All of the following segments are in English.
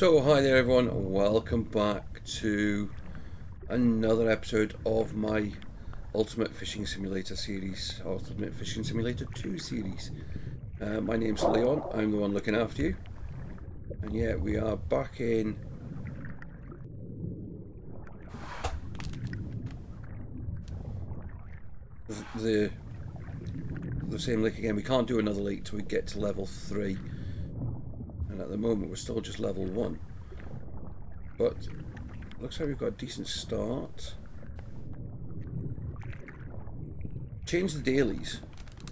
So, hi there, everyone. Welcome back to another episode of my Ultimate Fishing Simulator series, Ultimate Fishing Simulator 2 series. Uh, my name's Leon, I'm the one looking after you. And yeah, we are back in. The the same lake again. We can't do another lake till we get to level three and at the moment we're still just level one. But looks like we've got a decent start. Change the dailies.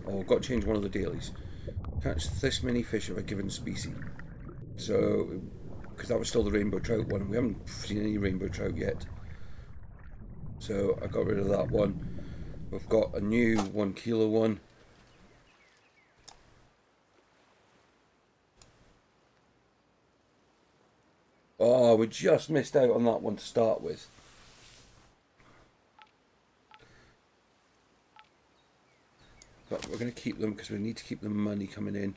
Oh, got to change one of the dailies. Catch this many fish of a given species. So, because that was still the rainbow trout one, we haven't seen any rainbow trout yet. So I got rid of that one. We've got a new one kilo one. Oh, we just missed out on that one to start with. But we're going to keep them because we need to keep the money coming in.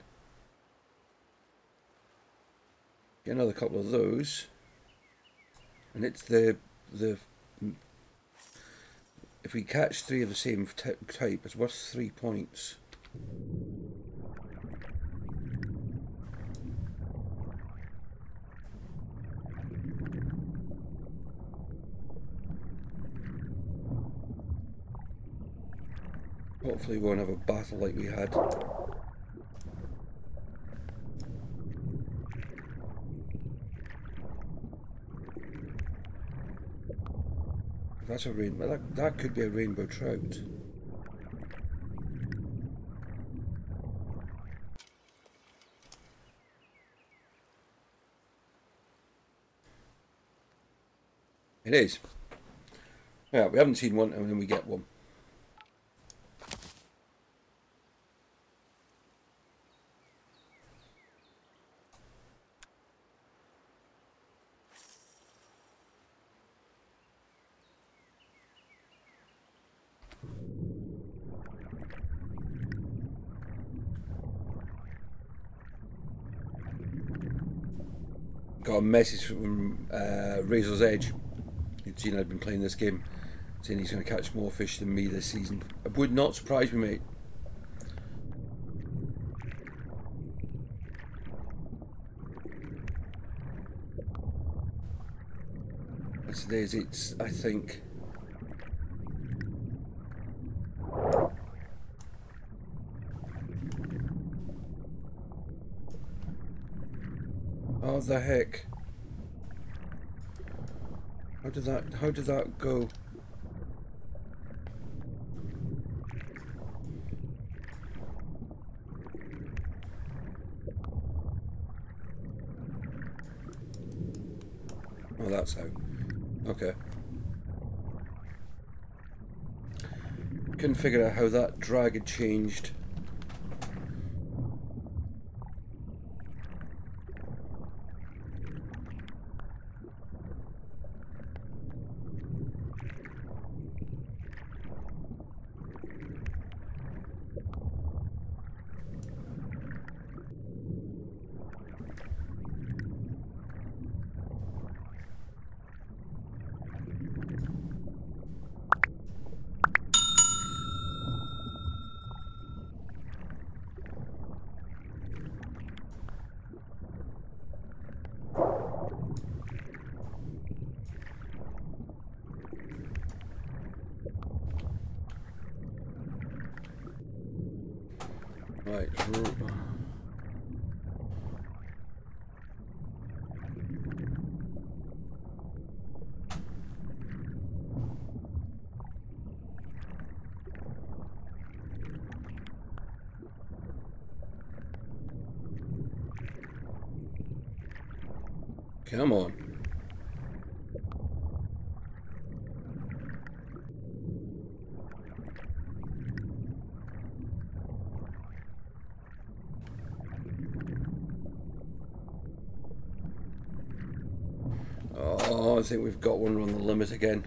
Get another couple of those. And it's the the if we catch three of the same type, it's worth three points. Hopefully we won't have a battle like we had. That's a rainbow. That, that could be a rainbow trout. It is. Yeah, we haven't seen one and then we get one. Message from uh, Razor's Edge. He'd seen I'd been playing this game, saying he's going to catch more fish than me this season. It would not surprise me, mate. As it is, it's, I think, the heck? How did that, how did that go? Oh, that's how. Okay. Couldn't figure out how that drag had changed. Right. Come on. Oh, I think we've got one on the limit again.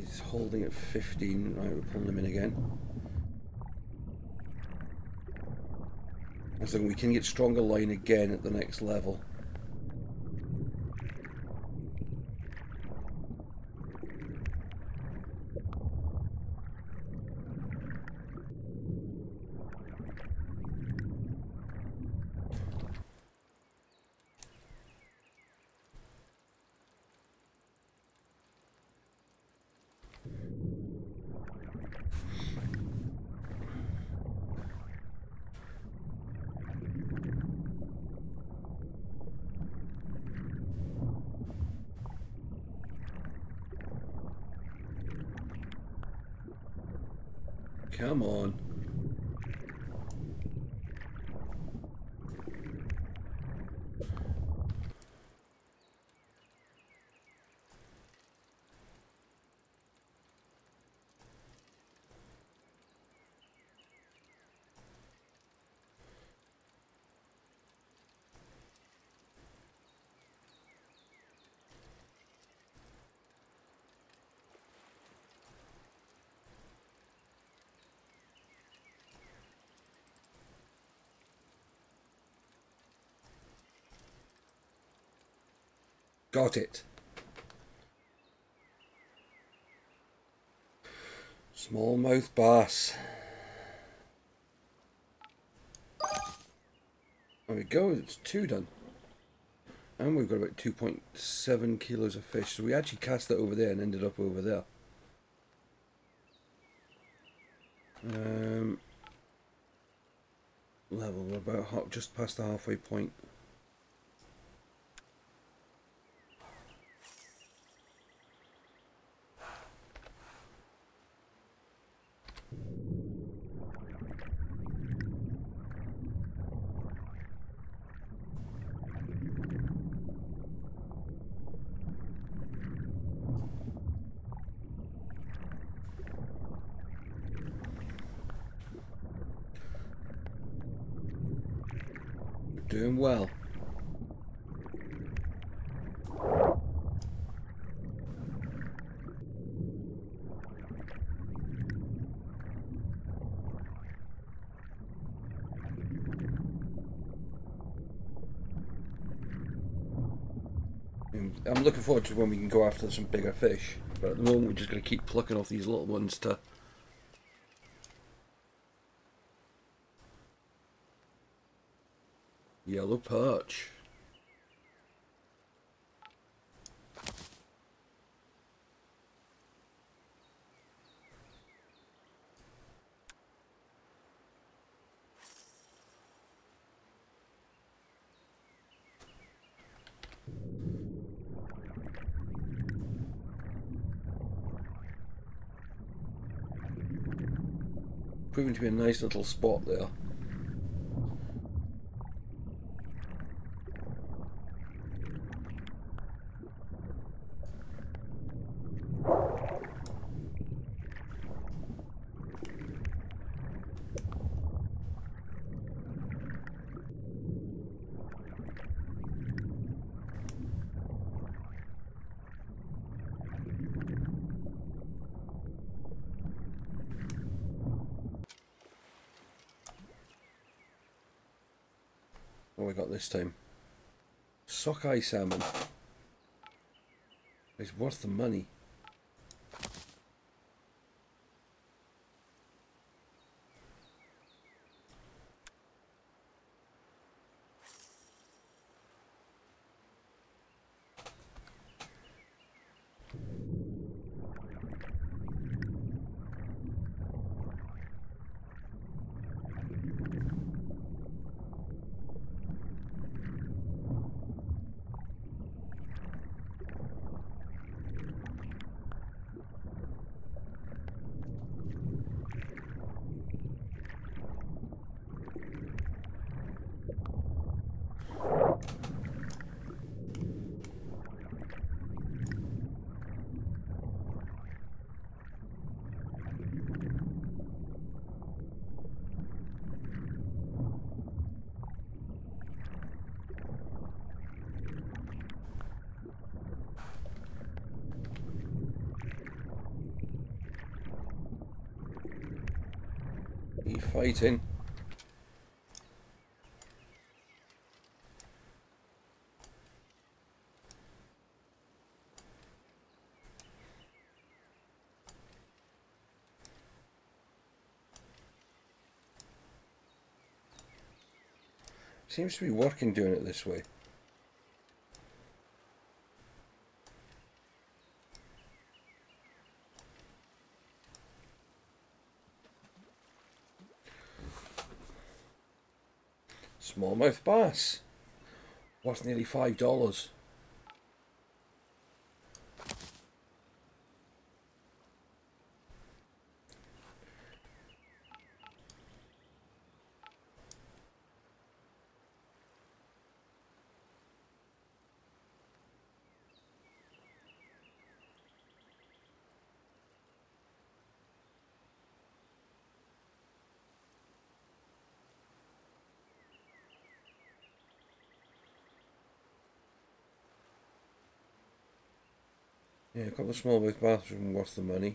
He's holding at 15. Right, we're pulling him in again. Think we can get stronger line again at the next level. Come on. Got it. Smallmouth bass. There we go, it's two done. And we've got about 2.7 kilos of fish. So we actually cast that over there and ended up over there. Um, level, we're about just past the halfway point. Doing well. I'm looking forward to when we can go after some bigger fish, but at the moment we're just going to keep plucking off these little ones to Yellow perch. Proving to be a nice little spot there. This time? Sockeye salmon. It's worth the money. Fighting. Seems to be working doing it this way. smallmouth bass. Worth nearly $5. Yeah, a couple of smallmouth bass are worth the money.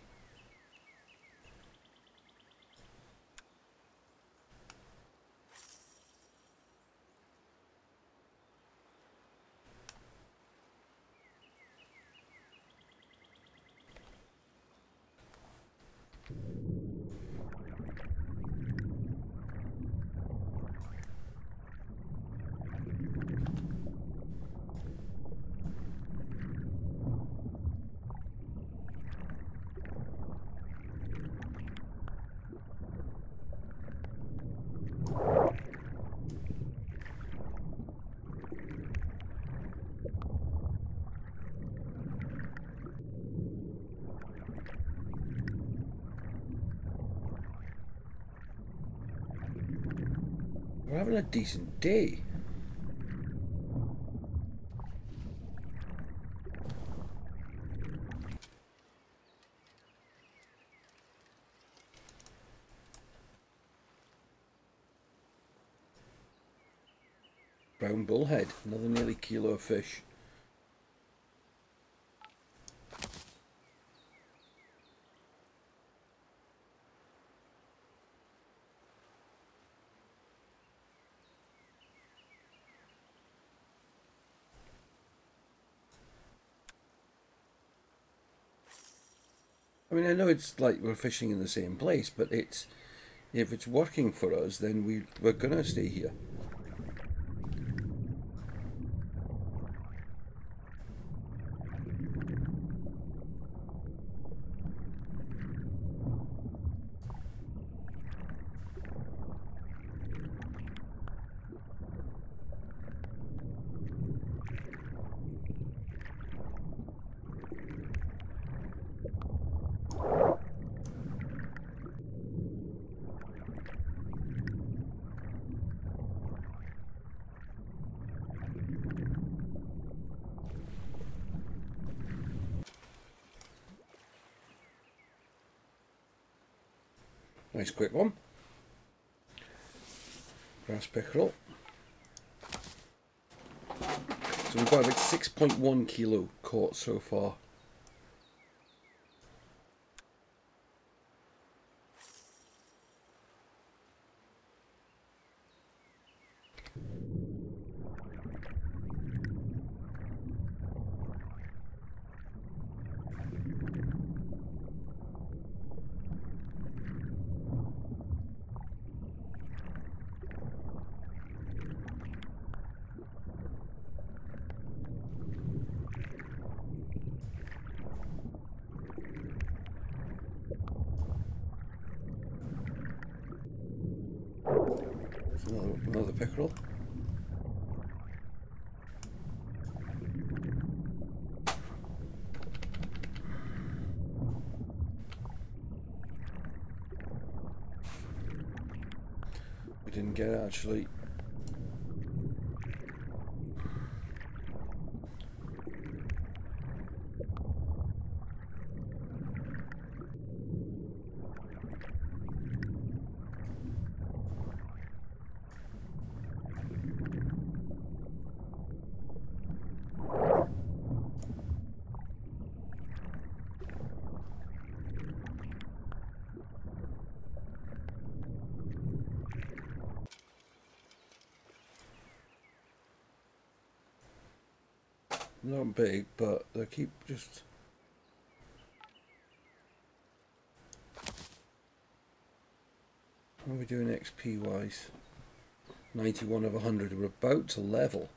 We're having a decent day. Brown bullhead, another nearly kilo of fish. I mean, I know it's like we're fishing in the same place, but it's if it's working for us, then we we're gonna stay here. Nice quick one. Grass pickerel. So we've got about 6.1 kilo caught so far. Another, pickerel. We didn't get it actually. Not big, but they keep just. How are we doing XP wise? 91 of 100. We're about to level.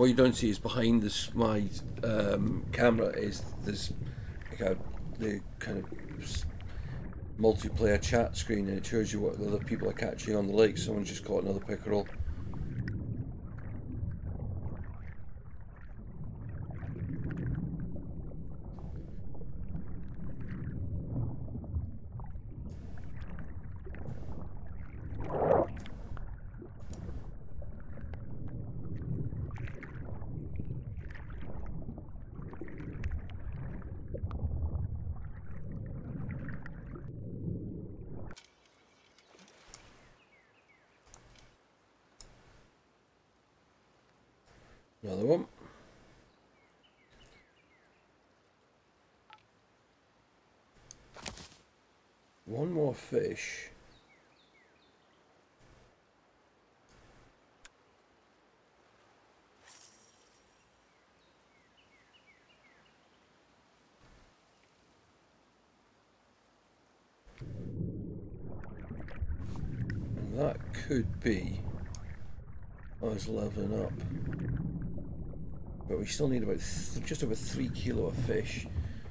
What you don't see is behind this my um, camera is this like a, the kind of multiplayer chat screen and it shows you what the other people are catching on the lake. Someone's just caught another pickerel. Another one. One more fish. And that could be I was leveling up. But we still need about just over three kilo of fish.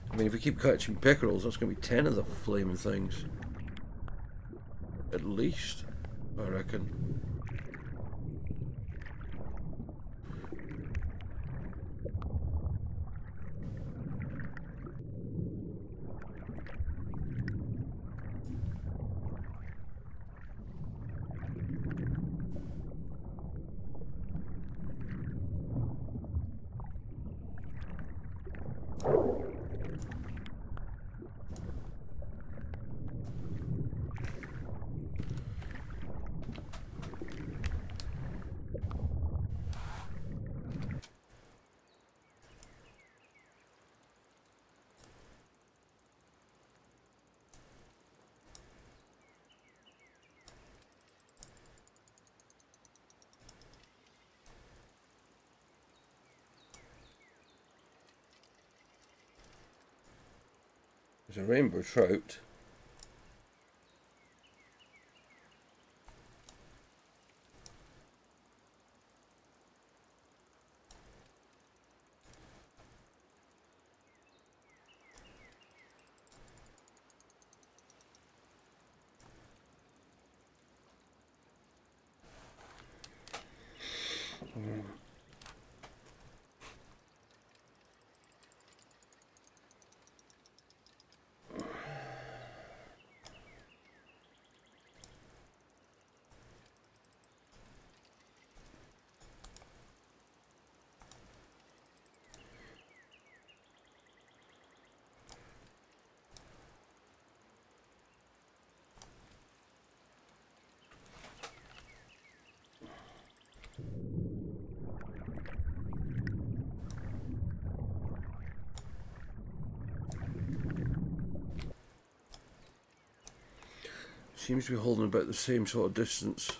I mean, if we keep catching pickerels, that's going to be ten of the flaming things. At least, I reckon. Rainbow trout. Seems to be holding about the same sort of distance.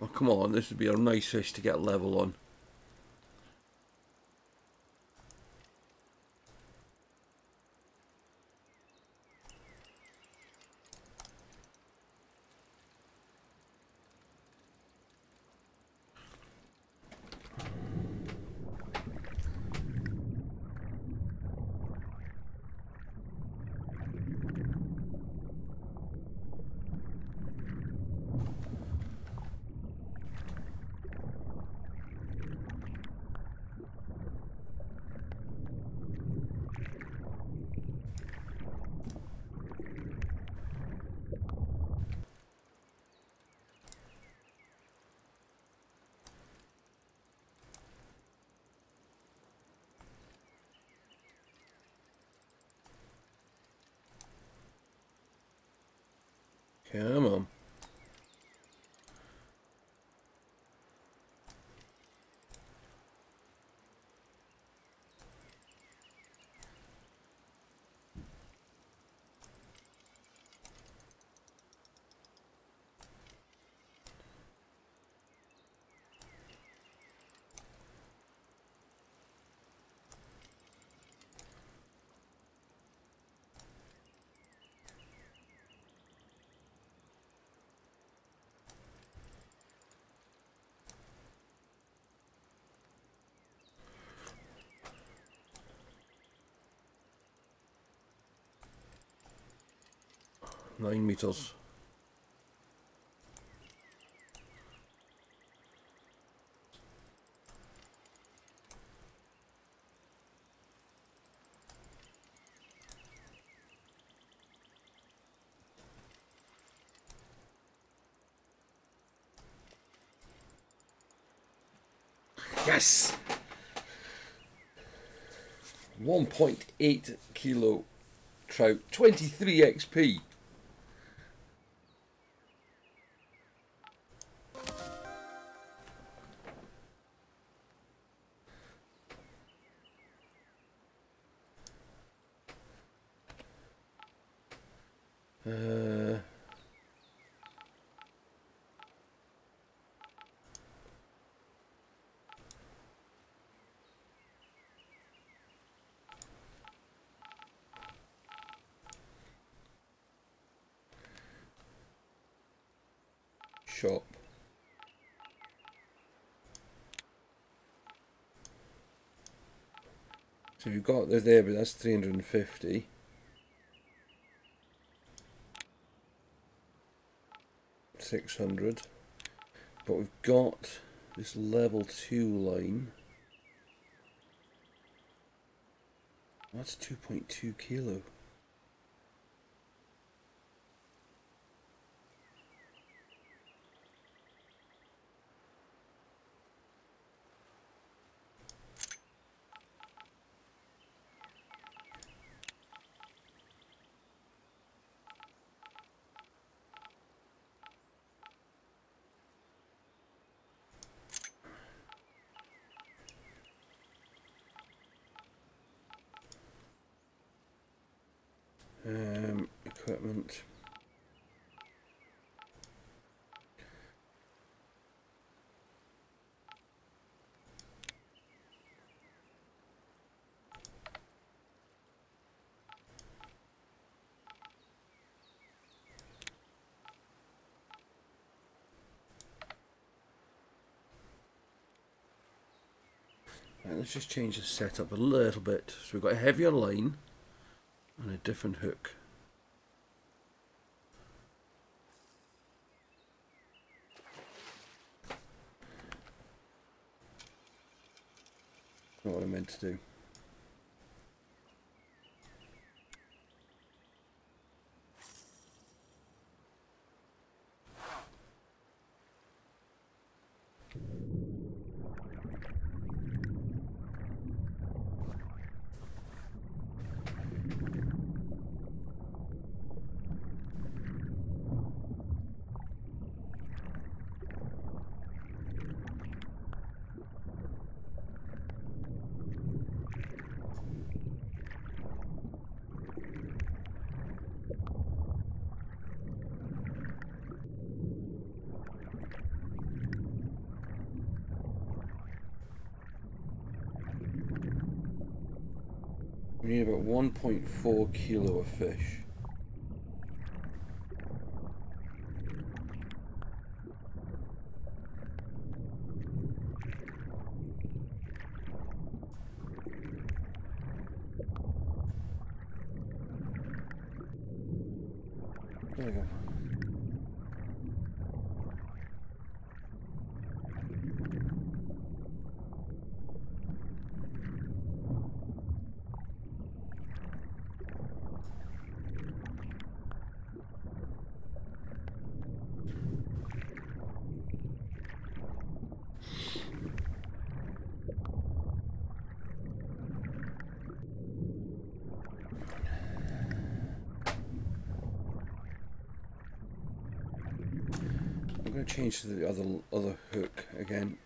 Oh, come on, this would be a nice fish to get level on. 9 meters. Yes! 1.8 kilo trout, 23 XP. Got there, but that's 350. Six hundred. But we've got this level two line. That's two point two kilo. Um, Let's just change the setup a little bit. So we've got a heavier line and a different hook. Not what I meant to do. We need about 1.4 kilo of fish. Change to the other other hook again.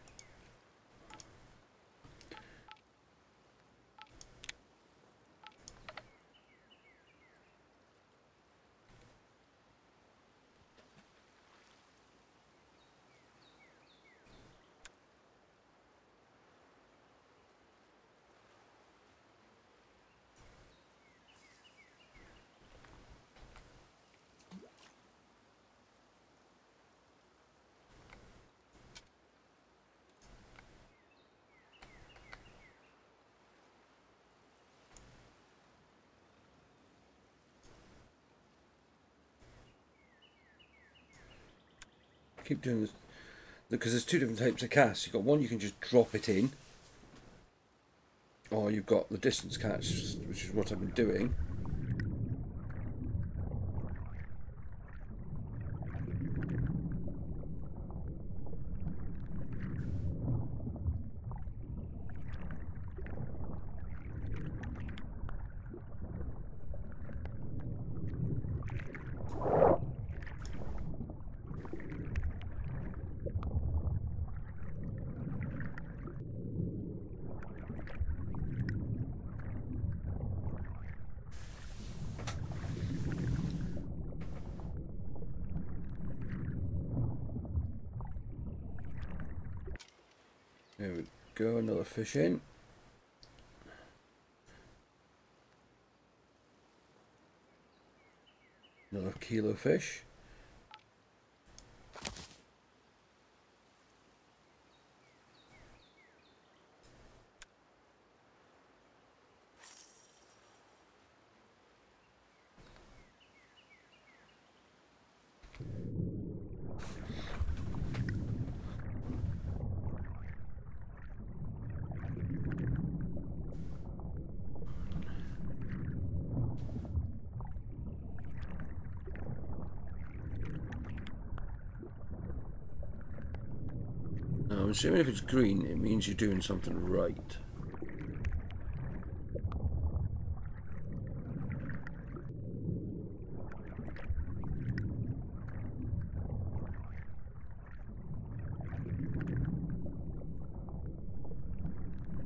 Keep doing this because there's two different types of casts. You've got one you can just drop it in, or you've got the distance cast, which is what I've been doing. There we fish in. Another kilo fish. Assuming if it's green, it means you're doing something right.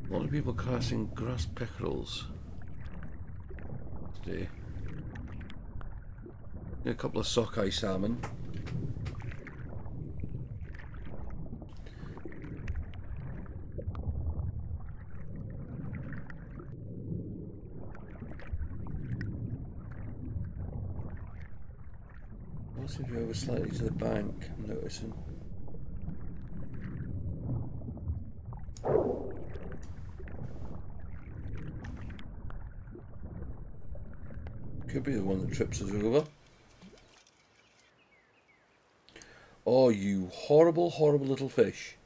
A lot of people casting grass pickerels today. A couple of sockeye salmon. To over slightly to the bank, I'm noticing. Could be the one that trips us over. Oh, you horrible, horrible little fish.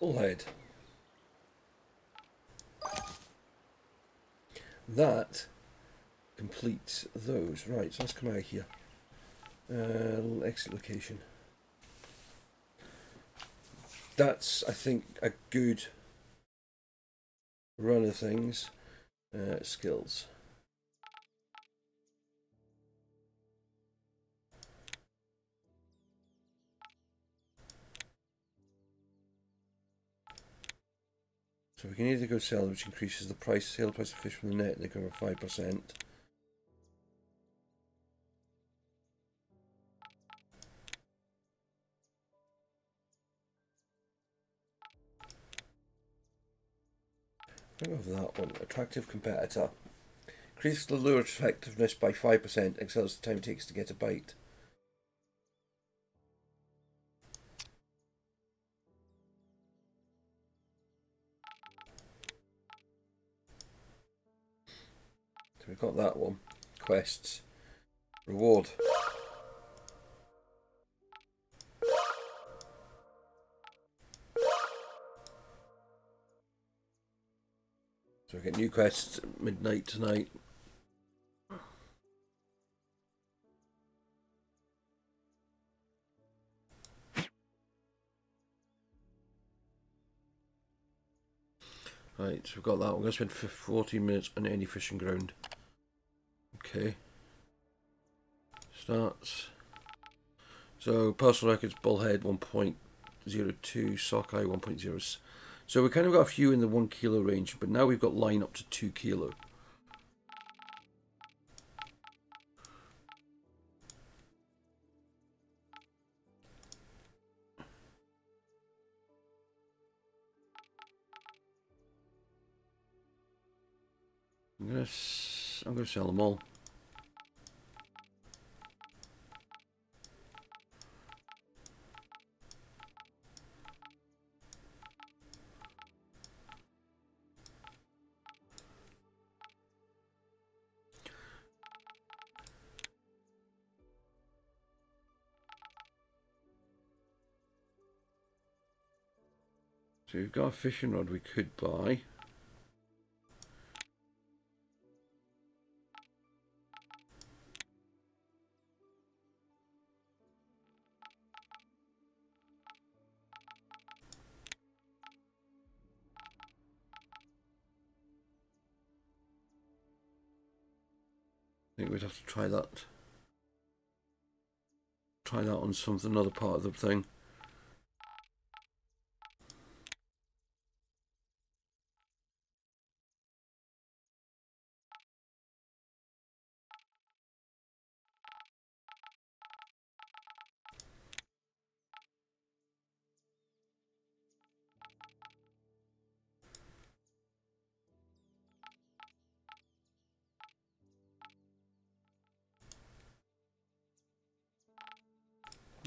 Bullhead. That completes those. Right, so let's come out of here. Uh, exit location. That's, I think, a good run of things. Uh, skills. So we can either go sell, which increases the price, sale price of fish from the net, and they cover 5%. Think of that one. Attractive competitor. Increases the lure attractiveness by 5% and accelerates the time it takes to get a bite. Quests. Reward. So we get new quests midnight tonight. Right, so we've got that. We're going to spend 14 minutes on any fishing ground. Okay. Starts. So, personal records, bullhead 1.02, sockeye 1.0. So we kind of got a few in the one kilo range, but now we've got line up to two kilo. I'm gonna, I'm gonna sell them all. Got a fishing rod we could buy. I think we'd have to try that. Try that on something, another part of the thing.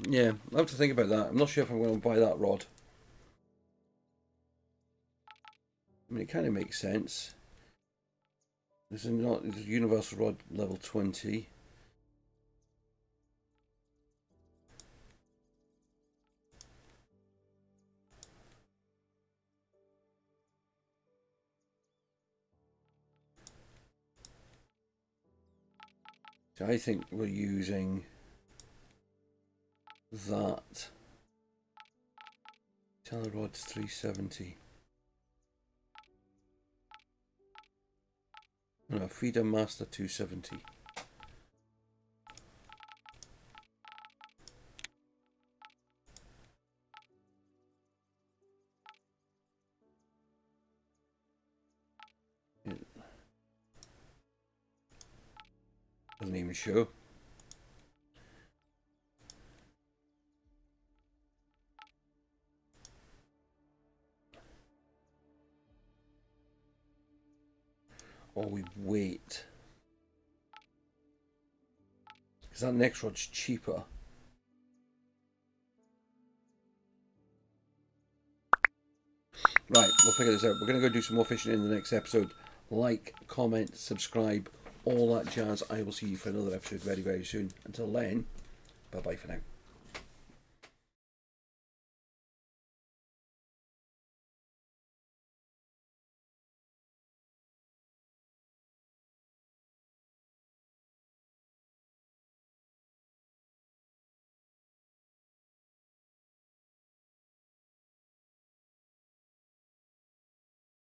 Yeah, I have to think about that. I'm not sure if I'm going to buy that rod. I mean, it kind of makes sense. This is not this is universal rod level 20. So I think we're using that. Teller rod's 370. No, Freedom Master 270. Hmm. Doesn't even show. Because that next rod's cheaper. Right, we'll figure this out. We're going to go do some more fishing in the next episode. Like, comment, subscribe, all that jazz. I will see you for another episode very, very soon. Until then, bye bye for now.